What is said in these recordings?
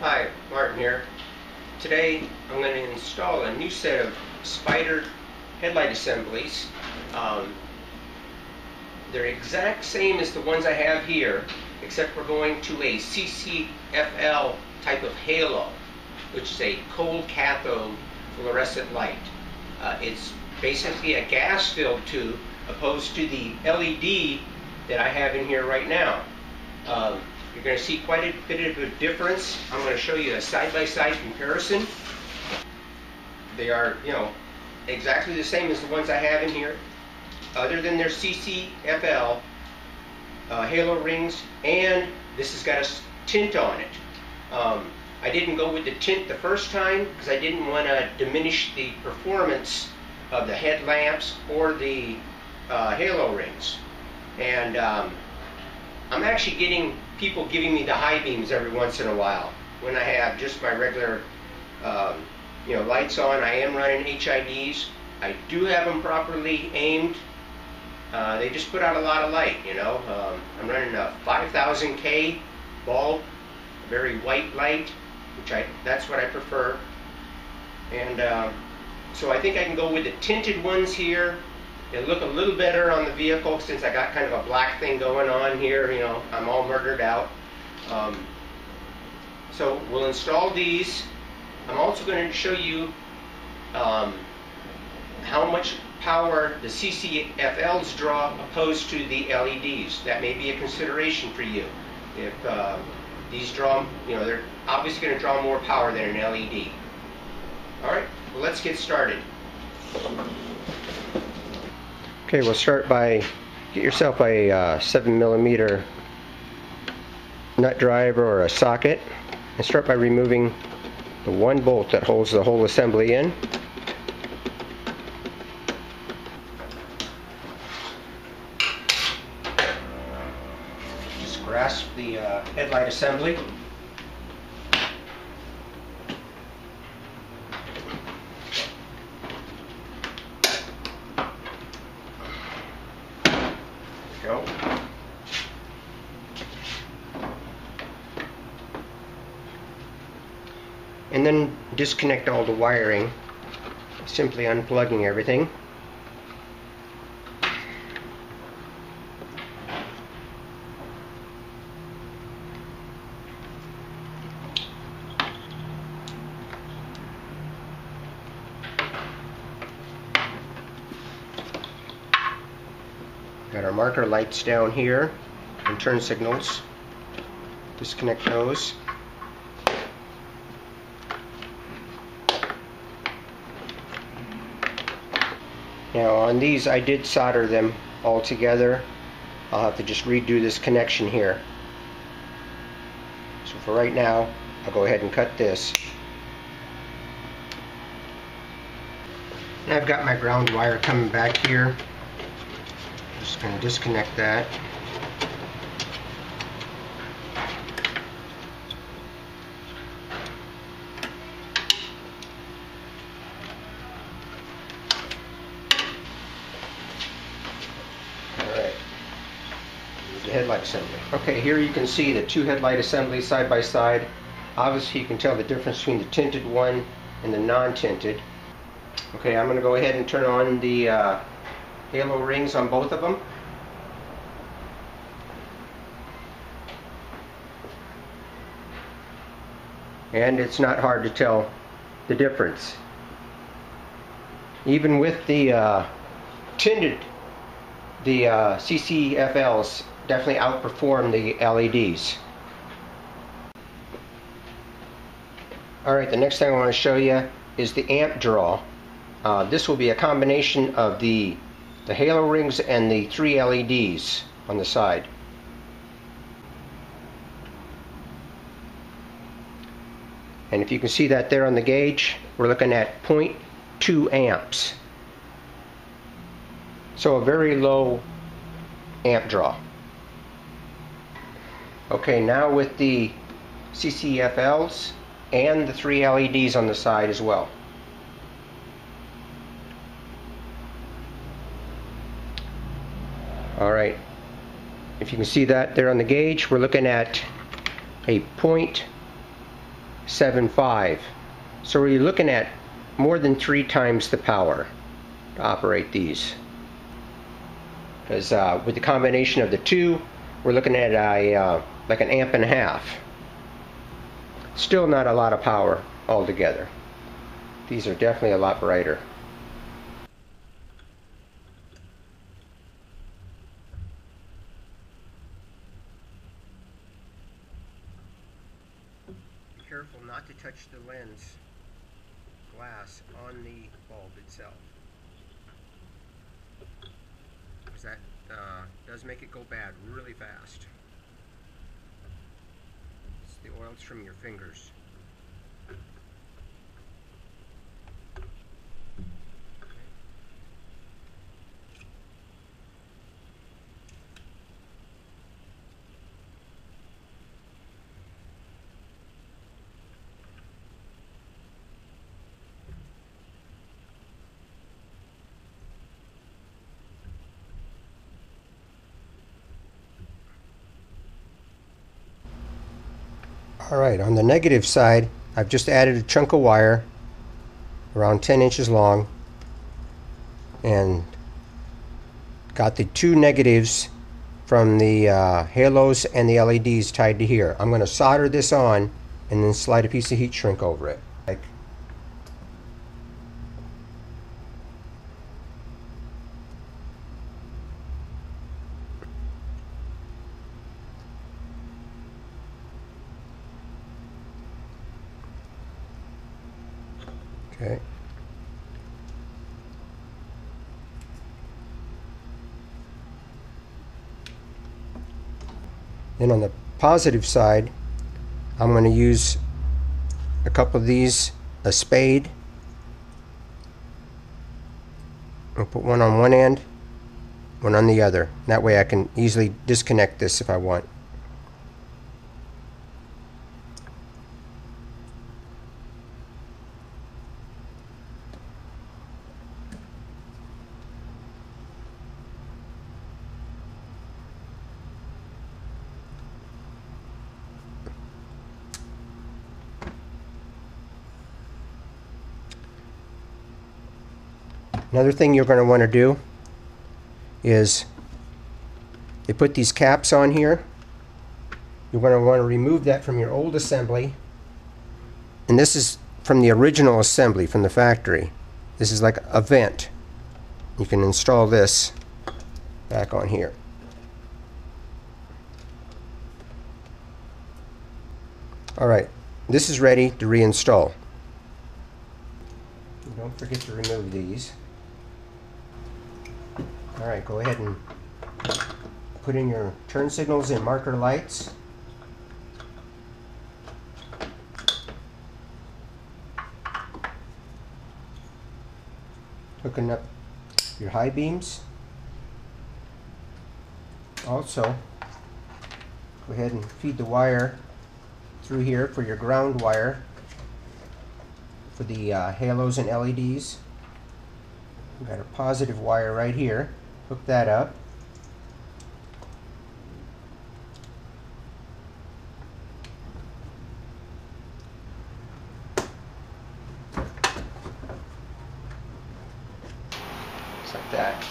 Hi, Martin here. Today I'm going to install a new set of Spyder headlight assemblies. Um, they're exact same as the ones I have here, except we're going to a CCFL type of halo, which is a cold cathode fluorescent light. Uh, it's basically a gas-filled tube opposed to the LED that I have in here right now. Um, you're going to see quite a bit of a difference. I'm going to show you a side-by-side -side comparison. They are, you know, exactly the same as the ones I have in here, other than their CCFL uh, halo rings, and this has got a tint on it. Um, I didn't go with the tint the first time because I didn't want to diminish the performance of the headlamps or the uh, halo rings. And um, I'm actually getting people giving me the high beams every once in a while. When I have just my regular, um, you know, lights on, I am running HIDs. I do have them properly aimed. Uh, they just put out a lot of light, you know. Um, I'm running a 5000K bulb, very white light, which I that's what I prefer. And uh, so I think I can go with the tinted ones here It'll look a little better on the vehicle since I got kind of a black thing going on here. You know, I'm all murdered out. Um, so we'll install these. I'm also going to show you um, how much power the CCFLs draw opposed to the LEDs. That may be a consideration for you. If uh, these draw, you know, they're obviously going to draw more power than an LED. All right, well, let's get started. Okay, we'll start by get yourself a uh, 7 millimeter nut driver or a socket and start by removing the one bolt that holds the whole assembly in. Just grasp the uh, headlight assembly go. And then disconnect all the wiring, simply unplugging everything. Got our marker lights down here and turn signals. Disconnect those. Now on these I did solder them all together. I'll have to just redo this connection here. So for right now, I'll go ahead and cut this. And I've got my ground wire coming back here Just going to disconnect that. Headlight assembly. Okay, here you can see the two headlight assemblies side by side. Obviously you can tell the difference between the tinted one and the non-tinted. Okay, I'm going to go ahead and turn on the uh, halo rings on both of them. And it's not hard to tell the difference. Even with the uh, tinted, the uh, CCFLs definitely outperform the LEDs. Alright, the next thing I want to show you is the amp draw. Uh, this will be a combination of the the halo rings and the three LEDs on the side. And if you can see that there on the gauge, we're looking at 0.2 amps. So a very low amp draw. Okay, now with the CCFLs and the three LEDs on the side as well. All right. If you can see that there on the gauge, we're looking at a 0.75. So we're looking at more than three times the power to operate these. Because uh, with the combination of the two, we're looking at a uh, like an amp and a half. Still not a lot of power altogether. These are definitely a lot brighter. Be careful not to touch the lens glass on the bulb itself. Because that uh, does make it go bad really fast. Oils from your fingers. Alright, on the negative side, I've just added a chunk of wire around 10 inches long and got the two negatives from the uh, halos and the LEDs tied to here. I'm going to solder this on and then slide a piece of heat shrink over it. Like Okay. Then on the positive side, I'm going to use a couple of these, a spade. I'll put one on one end, one on the other. That way I can easily disconnect this if I want. Another thing you're going to want to do is they put these caps on here. You're going to want to remove that from your old assembly. And this is from the original assembly from the factory. This is like a vent. You can install this back on here. Alright, this is ready to reinstall. Don't forget to remove these. Alright, go ahead and put in your turn signals and marker lights. Hooking up your high beams. Also, go ahead and feed the wire through here for your ground wire for the uh, halos and LEDs. We've got a positive wire right here. Hook that up. Just like that.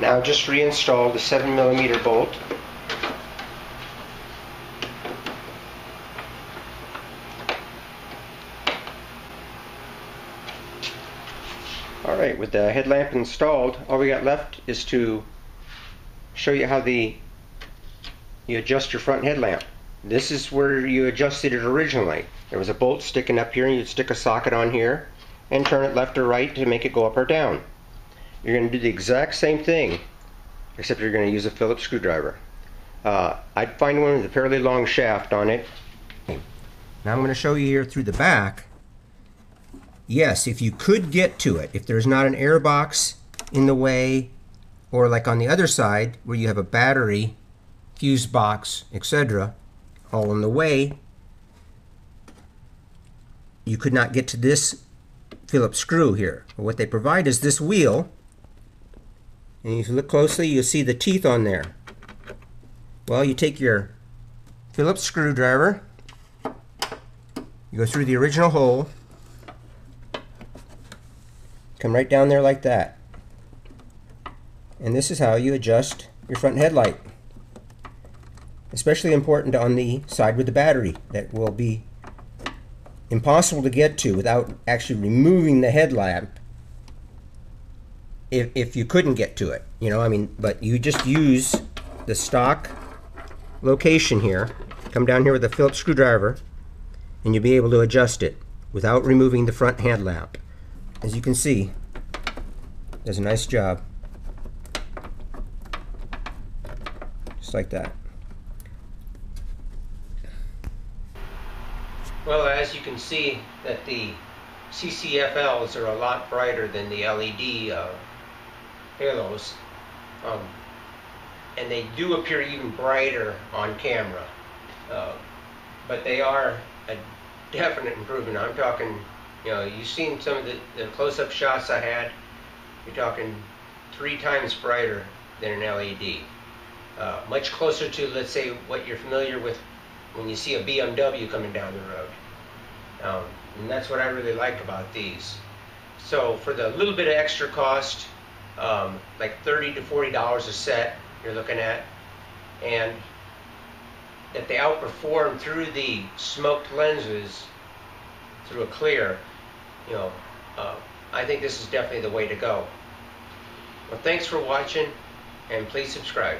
Now just reinstall the 7 millimeter bolt. Alright, with the headlamp installed, all we got left is to show you how the you adjust your front headlamp. This is where you adjusted it originally. There was a bolt sticking up here and you'd stick a socket on here and turn it left or right to make it go up or down. You're going to do the exact same thing except you're going to use a Phillips screwdriver. Uh, I'd find one with a fairly long shaft on it. Now I'm going to show you here through the back yes, if you could get to it, if there's not an air box in the way, or like on the other side where you have a battery, fuse box, etc., all in the way, you could not get to this Phillips screw here. But what they provide is this wheel, and if you look closely, you'll see the teeth on there. Well, you take your Phillips screwdriver, you go through the original hole, come right down there like that. And this is how you adjust your front headlight. Especially important on the side with the battery that will be impossible to get to without actually removing the headlamp if, if you couldn't get to it you know i mean but you just use the stock location here come down here with a phillips screwdriver and you'll be able to adjust it without removing the front headlamp as you can see does a nice job just like that Well, as you can see that the CCFLs are a lot brighter than the LED uh, halos. Um, and they do appear even brighter on camera. Uh, but they are a definite improvement. I'm talking, you know, you've seen some of the, the close-up shots I had. You're talking three times brighter than an LED. Uh, much closer to, let's say, what you're familiar with when you see a BMW coming down the road. Um, and that's what I really like about these. So for the little bit of extra cost, um, like 30 to 40 dollars a set, you're looking at, and that they outperform through the smoked lenses through a clear, you know, uh, I think this is definitely the way to go. Well, thanks for watching, and please subscribe.